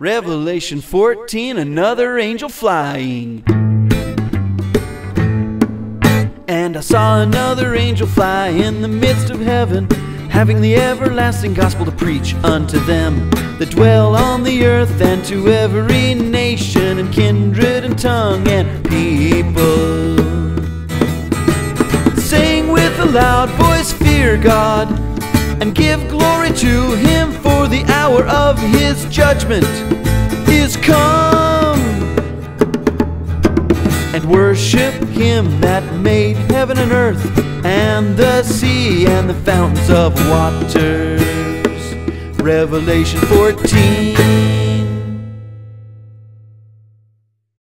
Revelation 14, another angel flying. And I saw another angel fly in the midst of heaven, having the everlasting gospel to preach unto them that dwell on the earth, and to every nation and kindred and tongue and people. Sing with a loud voice, fear God, His judgment is come and worship him that made heaven and earth and the sea and the fountains of waters. Revelation 14.